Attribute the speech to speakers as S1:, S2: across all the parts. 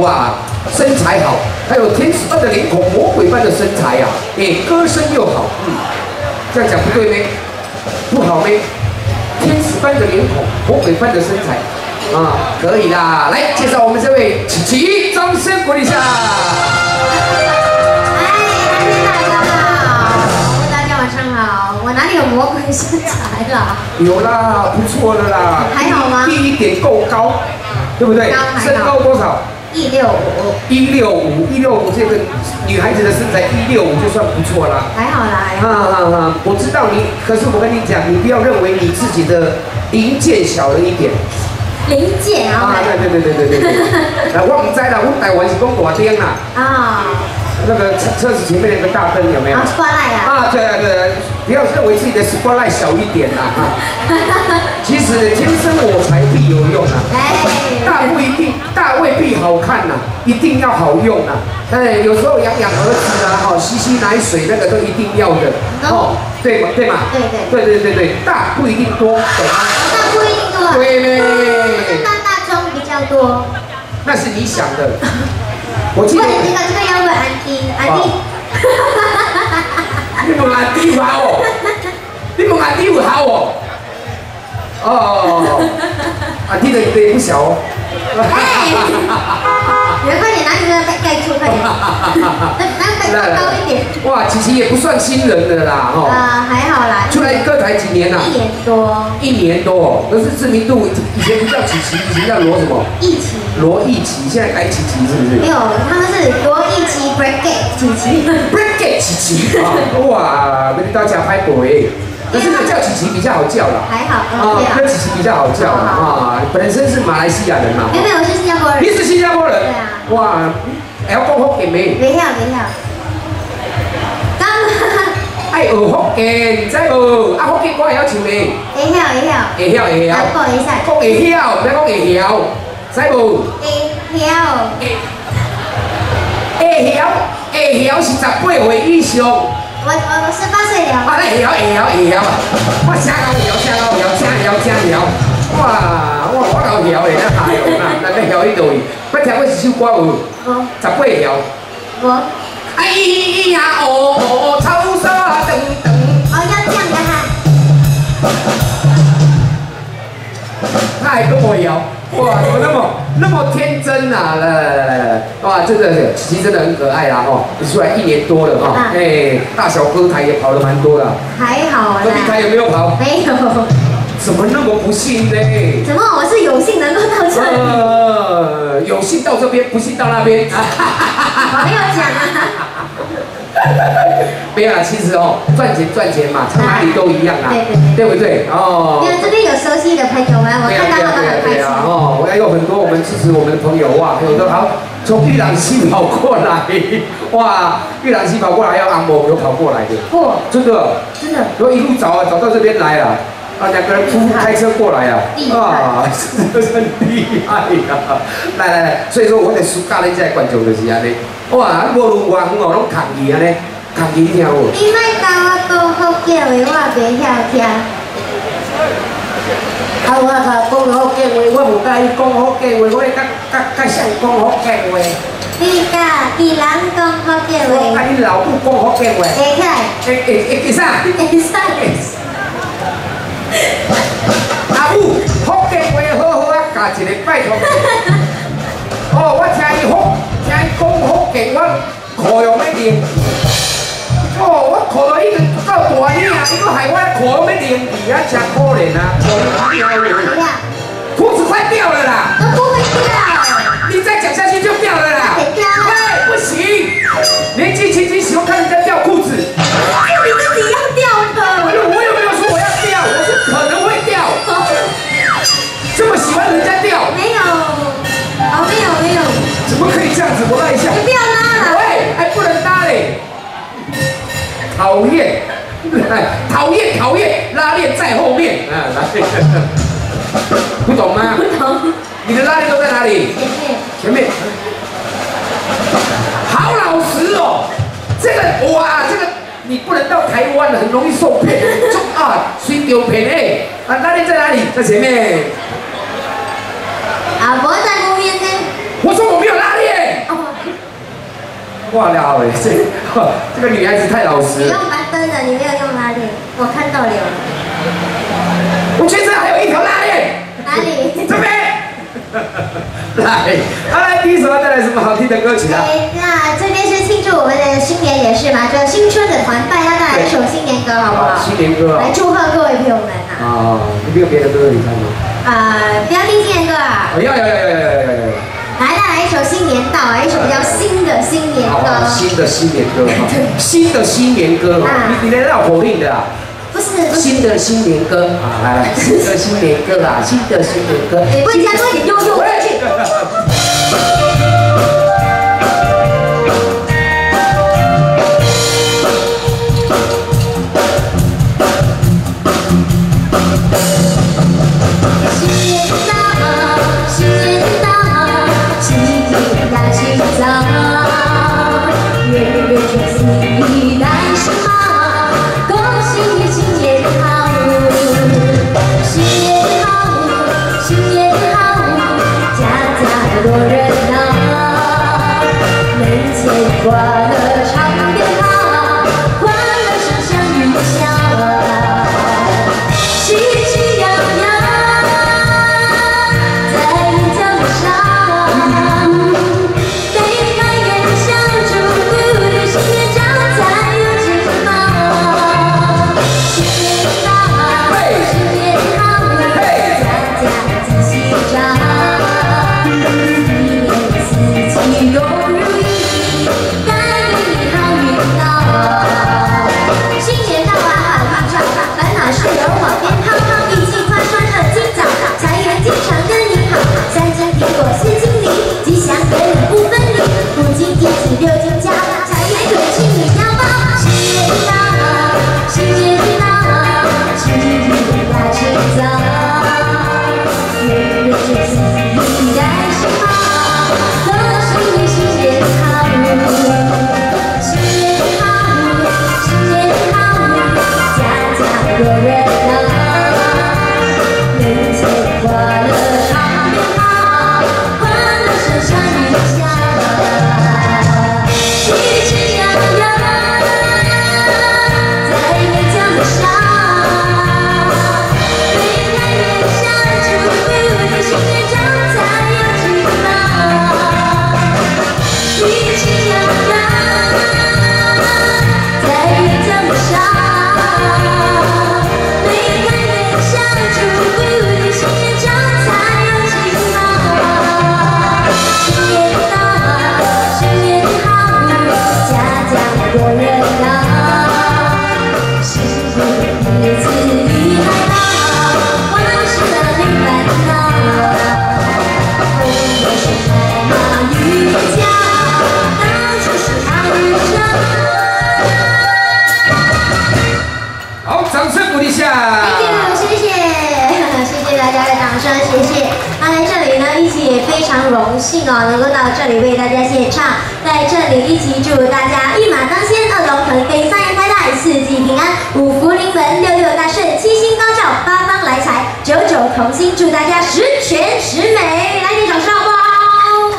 S1: 哇，身材好，还有天使般的脸孔，魔鬼般的身材呀，哎，歌声又好，嗯，这样讲不对咩？不好咩？天使般的脸孔，魔鬼般的身材，啊，可以啦。来介绍我们这位琪琪，掌声鼓励一下。
S2: 哪里有魔鬼身材啦？
S1: 有啦，不错的啦。
S2: 还好吗？
S1: 第一点够高，对不对？身高多少？
S2: 一六五。
S1: 一六五，一六五，这个女孩子的身材一六五就算不错啦。
S2: 还好啦。哈哈
S1: 哈，我知道你，可是我跟你讲，你不要认为你自己的零件小了一点。
S2: 零件啊？
S1: 对对对对对对对。来，我唔知啦，我台湾是讲大灯啦。啊。那个车车子前面那个大灯有没有？
S2: 啊，spotlight 啊！
S1: 啊，对啊，对啊，不要认为自己的 spotlight 小一点呐，哈。其实天生我材必有用啊。大不一定，大未必好看呐，一定要好用呐。哎，有时候养养儿子啊，哈，吸吸奶水那个都一定要的。哦，对嘛，对嘛。
S2: 对对。
S1: 对对对对，大不一定多，懂吗？
S2: 大不一定多。
S1: 对嘞。
S2: 大大中比较多。
S1: 那是你想的。
S2: 我记得这个这个要问安迪，安迪，
S1: 你问阿弟有好哦，你问阿弟有好哦，哦，阿弟的也不小哦。
S2: 快点拿这个盖住，快点。那那高一点。
S1: 哇，琪琪也不算新人的啦，
S2: 哈。啊，还好啦。
S1: 出来歌台几年啦？
S2: 一年多。
S1: 一年多，可是知名度以前不叫琪琪，以前叫罗什么？
S2: 一奇。
S1: 罗一琪，现在改琪琪是不是？
S2: 没有，他们是罗一琪 Breakgate 琪琪。
S1: Breakgate 琪琪。哇，被大家拍鬼。可是那叫琪琪比较好叫
S2: 啦，还好啊，
S1: 跟琪琪比较好叫了啊。本身是马来西亚人嘛，
S2: 没有，我是新加坡人。
S1: 你是新加坡人？
S2: 对啊。
S1: 哇，要讲福建没？
S2: 没晓，没晓。刚。
S1: 爱学福建，知无？啊，福建歌会晓唱未？
S2: 会晓，会晓。
S1: 会晓，会晓。
S2: 讲会晓。
S1: 讲会晓，唔讲会晓，知无？
S2: 会晓。
S1: 会晓，会晓是十八岁以上。
S2: 我我十八岁了。
S1: 啊，会晓会晓会晓啊！我声高晓，声高晓，声晓声晓。哇，我我够晓的，那下哦，那那晓迄度，不听过一首歌无？无。十八晓。
S2: 无。
S1: 哎呀哦，草沙等等。
S2: 哦，要这样的哈。
S1: 他还跟我摇。哇，怎么那么那么天真啊！来来来来来，哇，这个琪琪真的很可爱啦！哦，出来一年多了哈，哎，大小歌台也跑了蛮多的。
S2: 还好啦。
S1: 歌台有没有跑？
S2: 没有。
S1: 怎么那么不幸呢？
S2: 怎么我呃，
S1: 有幸到这边，不幸到那边。
S2: 没有讲啊。
S1: 没有啦，其实哦，赚钱赚钱嘛，哪里都一样啊，
S2: 对对
S1: 对，对不对？哦，
S2: 因为这边有熟悉的朋友们，我看到他们很开心
S1: 哦。我还有很多我们支持我们的朋友哇，有的好从玉兰溪跑过来，哇，玉兰溪跑过来要按摩有跑过来的，
S2: 嚯，
S1: 真的
S2: 真的，
S1: 然后一路找啊找到这边来了，啊两个人出开车过来啊，
S2: 啊，
S1: 真的很厉害呀！来来来，所以说我得暑假咧在观众就是安尼。哇！无论外远哦，拢扛伊安尼，扛伊听无？
S2: 你莫教我讲福建话，我袂晓听。
S1: 啊，我甲讲福建话，我无甲伊讲福建话，我会甲甲甲谁讲福建话？
S2: 你甲其人讲福建话？
S1: 我甲你老母讲福建话。
S2: 会起来？
S1: 会会会会啥？
S2: 会啥？
S1: 阿母，福建话好好啊，教一个拜托。哦，我听伊福，听伊讲福建，我可用要练。哦，我考到已经到大年啊，伊都害我考要练字啊，真可怜啊！讨厌讨厌，拉链在后面。啊，拉链。不懂吗？
S2: 不懂。
S1: 你的拉链都在哪里？
S2: 前面。
S1: 前面。好老实哦，这个哇，这个你不能到台湾了，很容易受骗。中 啊，随丢骗哎！啊，拉链在哪里？在前面。
S2: 啊，我在后面呢。
S1: 我说我没有拉链。哇了哎，这 这个女孩子太老实。
S3: 真的你没有用拉链我看到了。
S1: 我其实还有一条拉链。
S3: 哪里？
S1: 这边。来他来第一首要带来什么好听的歌曲呢
S3: 那这边是庆祝我们的新年也是嘛就新春的团拜要带来一首新年歌好不好？
S1: 新年歌
S3: 来祝贺各位朋友们啊。
S1: 哦你没有别的歌你唱吗？
S3: 啊不要听新年歌啊。
S1: 我要要要
S3: 年到，一首比较新的新年歌。
S1: 新的新年歌哈，新的新年歌哈，你你来绕口令的啊？
S3: 不是，
S1: 新的新年歌。啊，来来，新的新年歌啦，新的新年歌。
S3: cry 掌声鼓励一下！谢谢，谢谢，
S2: 谢谢大家的掌声，谢谢。来到这里呢，一起也非常。
S3: 荣幸哦，能够到这里为大家献唱，在这里一起祝大家一马当先，二龙腾飞，三阳开泰，四季平安，五福临门，六六大顺，七星高照，八方来财，九九同心，祝大家十全十美，来点掌声好不好？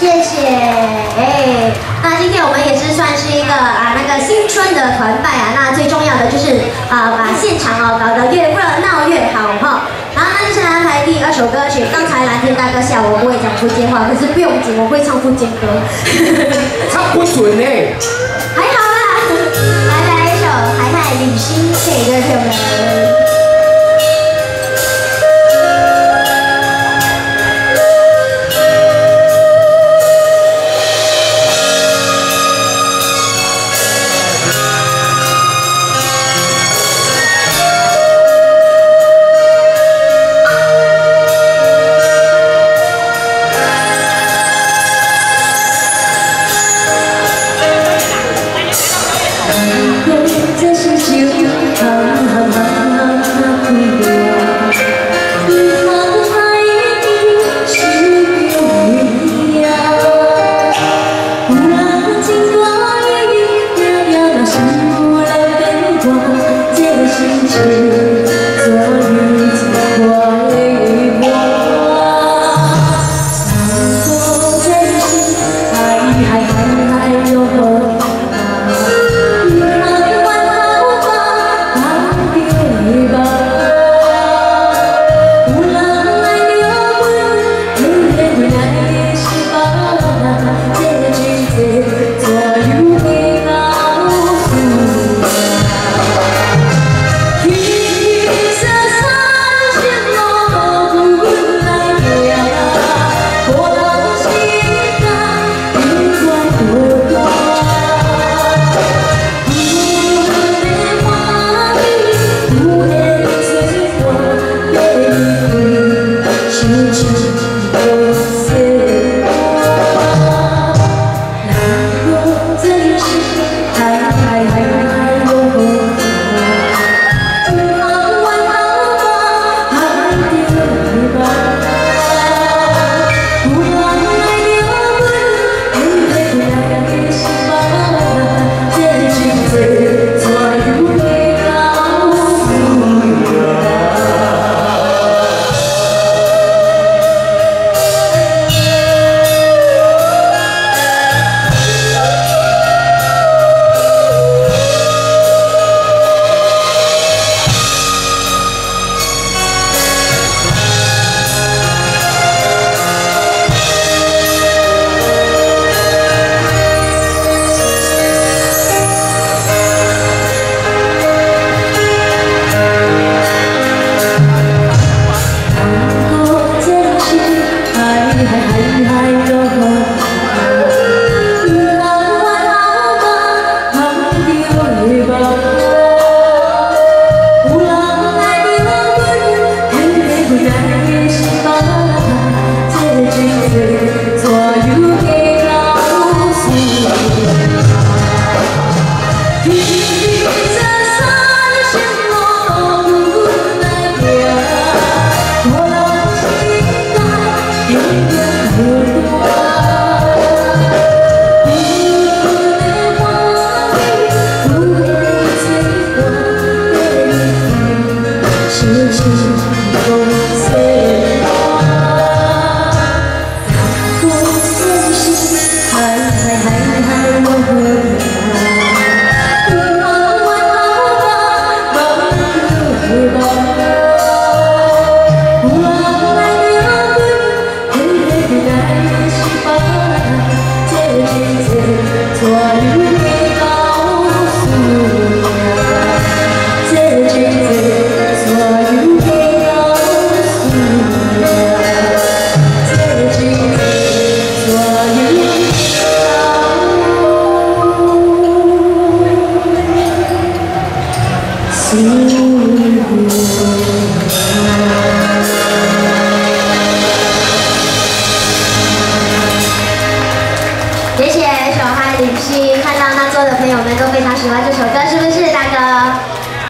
S3: 谢谢，哎，那今天我们也是算是一个啊那个新春的团拜啊，那最重要的就是啊把现场哦搞得越热闹越好哈。好，那接下来安排第二首歌曲。刚才蓝天大哥笑我不会讲福建话，可是不用紧，我会唱福建歌。
S1: 唱不准呢。
S3: 还好啦，来来一首《海派旅行》给各位朋友们。